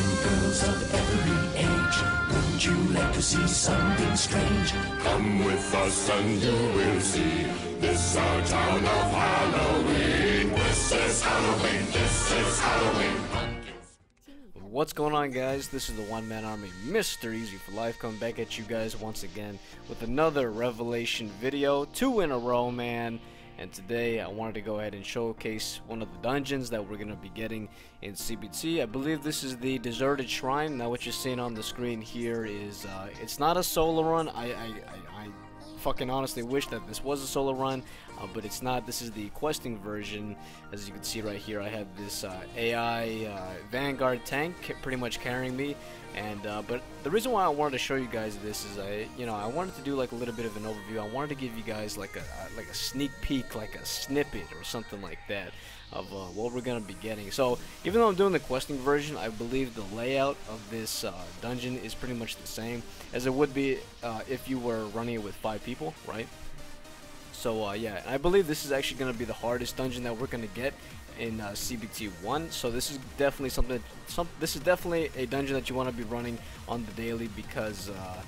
and girls of every age. Wouldn't you like to see something strange? Come with us and you will see. This our town of Halloween. This is Halloween. This is Halloween. What's going on guys? This is the One Man Army, Mr. Easy for Life, coming back at you guys once again with another Revelation video, two in a row man. And today I wanted to go ahead and showcase one of the dungeons that we're going to be getting in CBT. I believe this is the Deserted Shrine. Now what you're seeing on the screen here is, uh, it's not a solo run. I, I, I, I fucking honestly wish that this was a solo run, uh, but it's not. This is the questing version. As you can see right here, I have this uh, AI uh, Vanguard tank pretty much carrying me. And uh, but the reason why I wanted to show you guys this is I, you know, I wanted to do like a little bit of an overview. I wanted to give you guys like a like a sneak peek, like a snippet or something like that of uh, what we're gonna be getting. So even though I'm doing the questing version, I believe the layout of this uh, dungeon is pretty much the same as it would be uh, if you were running it with five people, right? So uh, yeah, I believe this is actually gonna be the hardest dungeon that we're gonna get in uh, CBT 1. So this is definitely something. Some this is definitely a dungeon that you want to be running on the daily because uh,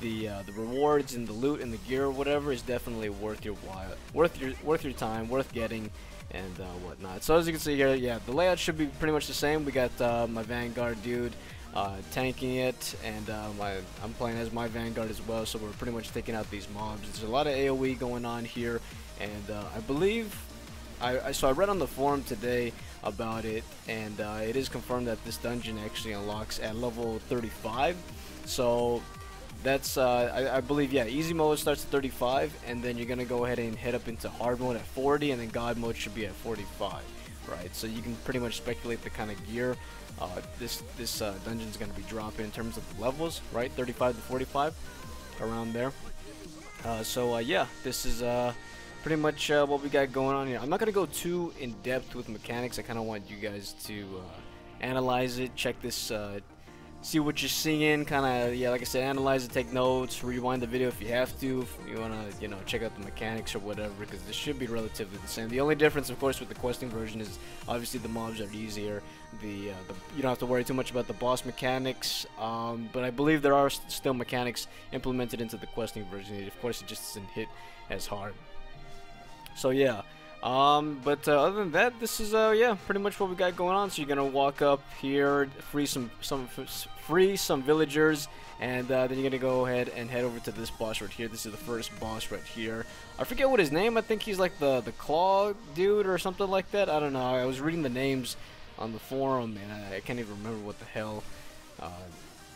the uh, the rewards and the loot and the gear or whatever is definitely worth your while, worth your worth your time, worth getting and uh, whatnot. So as you can see here, yeah, the layout should be pretty much the same. We got uh, my Vanguard dude uh, tanking it, and uh, my, I'm playing as my Vanguard as well, so we're pretty much taking out these mobs. There's a lot of AoE going on here, and uh, I believe, I, I, so I read on the forum today about it, and uh, it is confirmed that this dungeon actually unlocks at level 35, so that's uh, I, I, believe yeah easy mode starts at 35 and then you're gonna go ahead and head up into hard mode at 40 and then god mode should be at 45 right? So you can pretty much speculate the kind of gear uh, this this uh, dungeon is gonna be dropping in terms of the levels right? 35 to 45 around there. Uh, so uh, yeah this is uh, pretty much what we got going on here. I'm not gonna go too in depth with mechanics. I kinda want you guys to analyze it check this see what you're seeing, kind of, yeah, like I said, analyze it, take notes, rewind the video if you have to, if you want to, you know, check out the mechanics or whatever, because this should be relatively the same. The only difference, of course, with the questing version is obviously the mobs are easier. The, uh, the you don't have to worry too much about the boss mechanics, um, but I believe there are st still mechanics implemented into the questing version. Of course, it just doesn't hit as hard. So yeah, um, but uh, other than that, this is uh, yeah, pretty much what we got going on. So you're gonna walk up here, free some some free some villagers, and uh, then you're gonna go ahead and head over to this boss right here. This is the first boss right here. I forget what his name. I think he's like the the claw dude or something like that. I don't know. I was reading the names on the forum, and I, I can't even remember what the hell. Uh,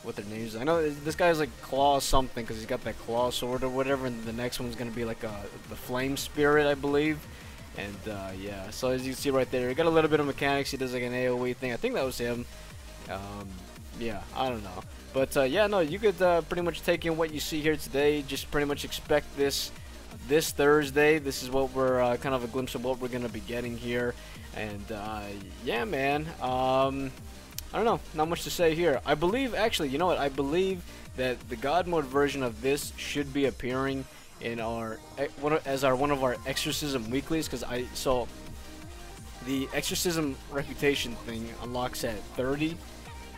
what their names. I know this guy's like Claw something because he's got that claw sword or whatever, and the next one's gonna be like a, uh, the Flame Spirit, I believe. And uh, yeah, so as you see right there, he got a little bit of mechanics. He does like an AoE thing. I think that was him. Um, yeah, I don't know. But uh, yeah, no, you could uh, pretty much take in what you see here today. Just pretty much expect this this Thursday. This is what we're uh, kind of a glimpse of what we're gonna be getting here. And uh, yeah, man. Um, I don't know, not much to say here. I believe, actually, you know what? I believe that the God mode version of this should be appearing in our as our one of our exorcism weeklies because I so the exorcism reputation thing unlocks at 30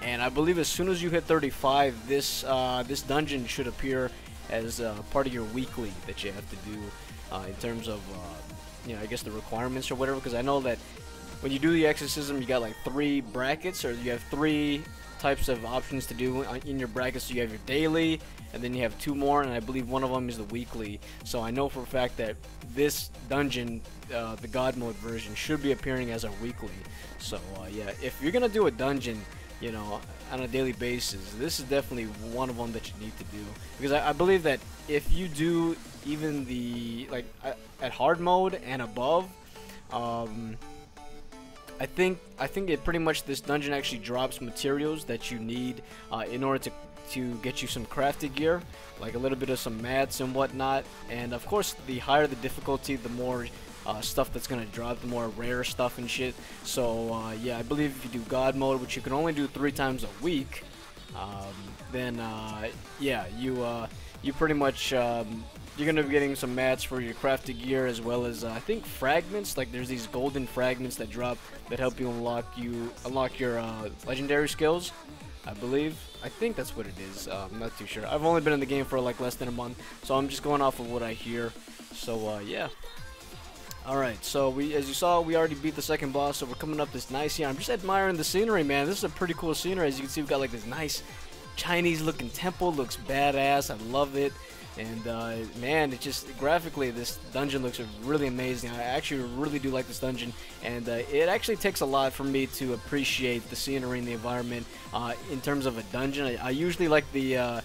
and I believe as soon as you hit 35 this uh, this dungeon should appear as uh, part of your weekly that you have to do uh, in terms of uh, you know I guess the requirements or whatever because I know that when you do the exorcism you got like three brackets or you have three types of options to do in your brackets. So you have your daily, and then you have two more, and I believe one of them is the weekly. So I know for a fact that this dungeon, uh, the God mode version, should be appearing as a weekly. So uh, yeah, if you're gonna do a dungeon, you know, on a daily basis, this is definitely one of them that you need to do because I, I believe that if you do even the like at hard mode and above. Um, I think I think it pretty much this dungeon actually drops materials that you need uh, in order to to get you some crafted gear, like a little bit of some mats and whatnot. And of course, the higher the difficulty, the more uh, stuff that's gonna drop, the more rare stuff and shit. So uh, yeah, I believe if you do God mode, which you can only do three times a week, um, then uh, yeah, you uh, you pretty much um, you're gonna be getting some mats for your crafted gear as well as uh, I think fragments. Like there's these golden fragments that drop that help you unlock you unlock your uh, legendary skills. I believe. I think that's what it is. Uh, I'm not too sure. I've only been in the game for like less than a month, so I'm just going off of what I hear. So uh, yeah. Alright, so we, as you saw, we already beat the second boss, so we're coming up this nice here. I'm just admiring the scenery, man. This is a pretty cool scenery. As you can see, we've got like this nice Chinese-looking temple. Looks badass. I love it. And uh, man, it just graphically, this dungeon looks really amazing. I actually really do like this dungeon, and uh, it actually takes a lot for me to appreciate the scenery and the environment uh, in terms of a dungeon. I, I usually like the uh,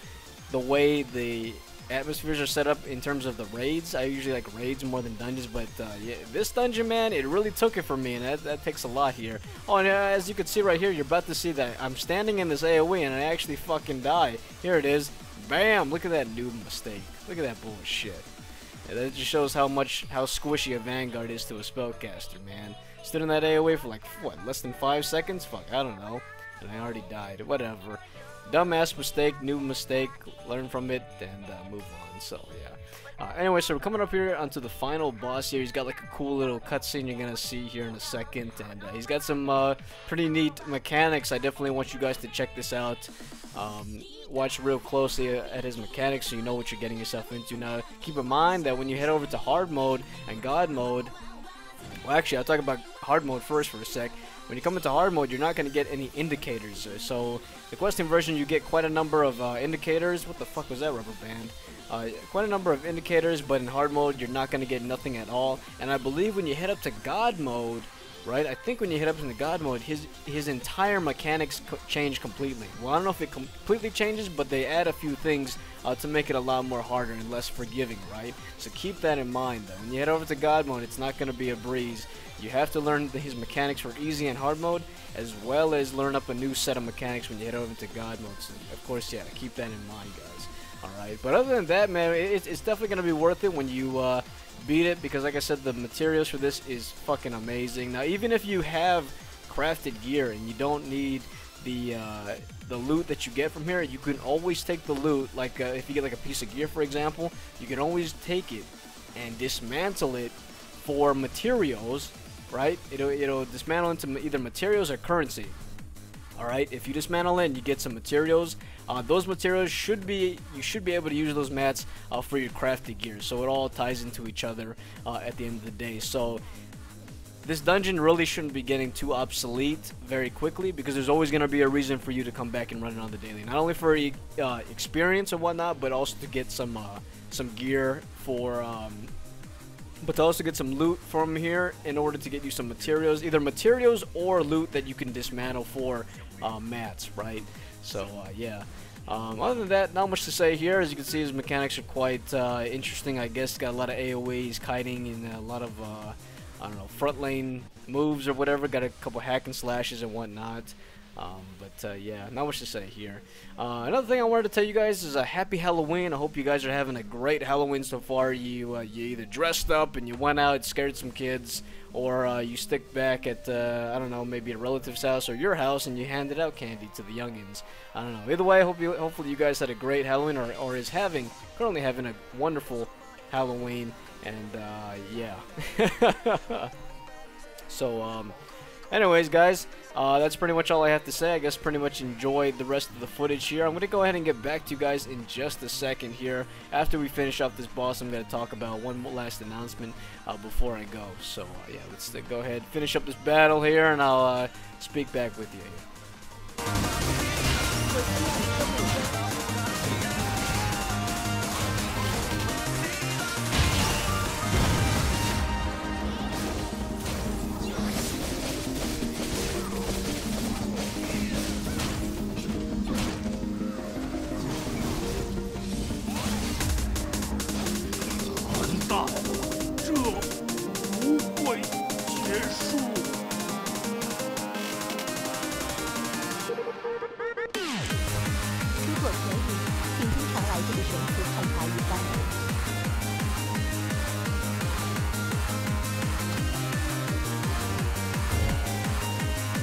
the way the atmospheres are set up in terms of the raids. I usually like raids more than dungeons, but uh, yeah, this dungeon, man, it really took it for me, and that, that takes a lot here. Oh, and uh, as you can see right here, you're about to see that I'm standing in this AoE, and I actually fucking die. Here it is. Bam! Look at that noob mistake. Look at that bullshit. Yeah, that just shows how much, how squishy a Vanguard is to a spellcaster, man. Stood in that AoE for like, what, less than five seconds? Fuck, I don't know. And I already died. Whatever. Dumbass mistake, new mistake, learn from it, and uh, move on. So, yeah. Uh, anyway, so we're coming up here onto the final boss here. He's got like a cool little cutscene you're gonna see here in a second, and uh, he's got some uh, pretty neat mechanics. I definitely want you guys to check this out. Um, watch real closely at his mechanics so you know what you're getting yourself into. Now, keep in mind that when you head over to hard mode and god mode, well, actually, I'll talk about hard mode first for a sec. When you come into hard mode, you're not going to get any indicators. So, the questing version, you get quite a number of uh, indicators. What the fuck was that rubber band? Uh, quite a number of indicators, but in hard mode, you're not going to get nothing at all. And I believe when you head up to God mode, right, I think when you head up into God mode, his his entire mechanics co change completely. Well, I don't know if it completely changes, but they add a few things uh, to make it a lot more harder and less forgiving, right? So keep that in mind, though. When you head over to God mode, it's not going to be a breeze. You have to learn his mechanics for easy and hard mode, as well as learn up a new set of mechanics when you head over to God mode. So, of course, yeah, keep that in mind, guys. Alright, but other than that, man, it, it's definitely going to be worth it when you uh, beat it because, like I said, the materials for this is fucking amazing. Now, even if you have crafted gear and you don't need the uh, the loot that you get from here, you can always take the loot. Like uh, if you get like a piece of gear, for example, you can always take it and dismantle it for materials, right? It'll it'll dismantle into either materials or currency. Alright, if you dismantle it and you get some materials, uh, those materials should be, you should be able to use those mats uh, for your crafted gear. So it all ties into each other uh, at the end of the day. So this dungeon really shouldn't be getting too obsolete very quickly because there's always going to be a reason for you to come back and run it on the daily. Not only for uh, experience and whatnot, but also to get some uh, some gear for um, but to also get some loot from here in order to get you some materials, either materials or loot that you can dismantle for uh, mats, right? So, uh, yeah. Um, other than that, not much to say here. As you can see, his mechanics are quite uh, interesting, I guess. Got a lot of AoEs, kiting, and a lot of, uh, I don't know, front lane moves or whatever. Got a couple hack and slashes and whatnot. Um, but uh, yeah, not much to say here. Uh, another thing I wanted to tell you guys is a happy Halloween. I hope you guys are having a great Halloween so far. You uh, you either dressed up and you went out, and scared some kids, or uh, you stick back at uh, I don't know maybe a relative's house or your house and you handed out candy to the youngins. I don't know. Either way, I hope you hopefully you guys had a great Halloween or or is having currently having a wonderful Halloween. And uh, yeah. so um. Anyways, guys, uh, that's pretty much all I have to say. I guess pretty much enjoy the rest of the footage here. I'm going to go ahead and get back to you guys in just a second here. After we finish up this boss, I'm going to talk about one last announcement uh, before I go. So, uh, yeah, let's go ahead finish up this battle here, and I'll uh, speak back with you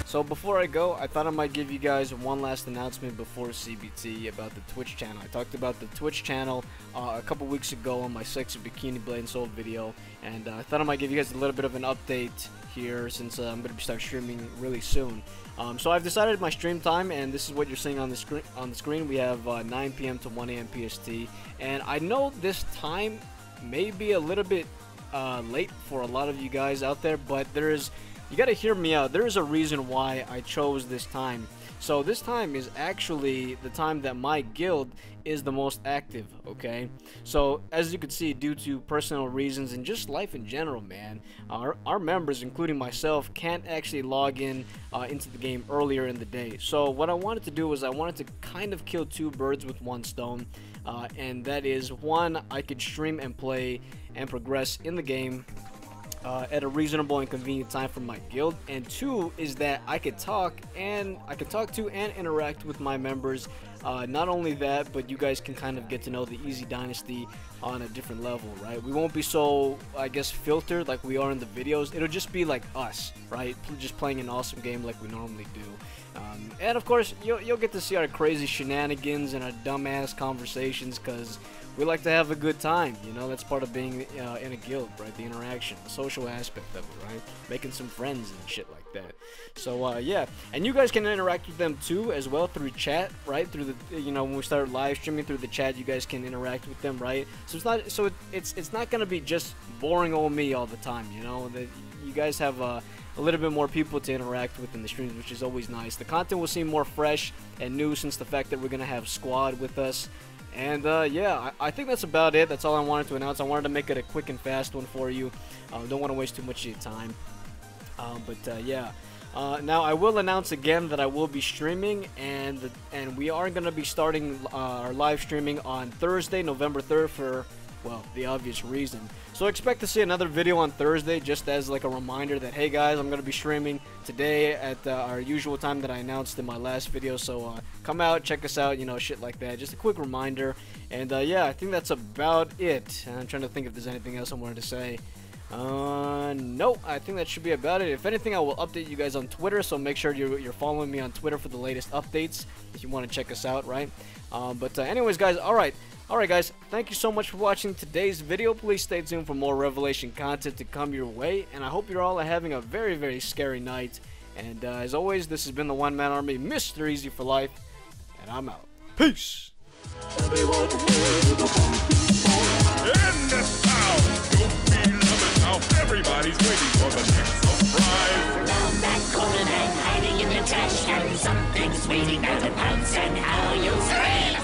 So before I go, I thought I might give you guys one last announcement before CBT about the Twitch channel. I talked about the Twitch channel uh, a couple weeks ago on my Sexy Bikini Blade and Soul video, and uh, I thought I might give you guys a little bit of an update here since uh, I'm going to start streaming really soon. Um, so I've decided my stream time, and this is what you're seeing on the screen. On the screen, we have uh, 9 p.m. to 1 a.m. PST, and I know this time may be a little bit uh, late for a lot of you guys out there, but there is you got to hear me out. There is a reason why I chose this time. So this time is actually the time that my guild is the most active, okay? So as you can see, due to personal reasons and just life in general, man, our, our members, including myself, can't actually log in uh, into the game earlier in the day. So what I wanted to do was I wanted to kind of kill two birds with one stone. Uh, and that is one, I could stream and play and progress in the game uh, at a reasonable and convenient time for my guild. And two is that I could talk and I could talk to and interact with my members. Uh, not only that, but you guys can kind of get to know the Easy Dynasty on a different level, right? We won't be so, I guess, filtered like we are in the videos. It'll just be like us, right? Just playing an awesome game like we normally do. Um, and of course, you'll, you'll get to see our crazy shenanigans and our dumbass conversations because we like to have a good time. You know, that's part of being uh, in a guild, right? The interaction, the social aspect of it, right? Making some friends and shit like that. So uh, yeah, and you guys can interact with them too as well through chat, right? Through the you know when we start live streaming through the chat, you guys can interact with them, right? So it's not so it, it's it's not gonna be just boring old me all the time. You know that you guys have. Uh, a little bit more people to interact with in the streams, which is always nice. The content will seem more fresh and new since the fact that we're to have Squad with us and uh, yeah, I, I, think that's about it. That's all I wanted to announce. I wanted to make it a quick and fast one for you. Uh, don't want to waste too much of your time. Uh, but uh, yeah. Uh, now I will announce again that I will be streaming, and and we are going to be starting uh, our live streaming on Thursday, November 3rd for well, the obvious reason. So expect to see another video on Thursday just as like a reminder that, hey guys, I'm going to be streaming today at uh, our usual time that I announced in my last video. So uh, come out, check us out, you know, shit like that. Just a quick reminder. And yeah, I think that's about it. I'm trying to think if there's anything else I wanted to say. Uh, no, I think that should be about it. If anything, I will update you guys on Twitter, so make sure you're, you're following me on Twitter for the latest updates if you want to check us out, right? Um, but uh, anyways, guys, alright. Alright guys, thank you so much for watching today's video. Please stay tuned for more Revelation content to come your way. And I hope you're all having a very, very scary night. And uh, as always, this has been the One Man Army, Mr. Easy for Life. And I'm out. Peace! Everybody's waiting for the next surprise. Now that cold and hiding in the trash can. Something's waiting now to pounce and how You scream.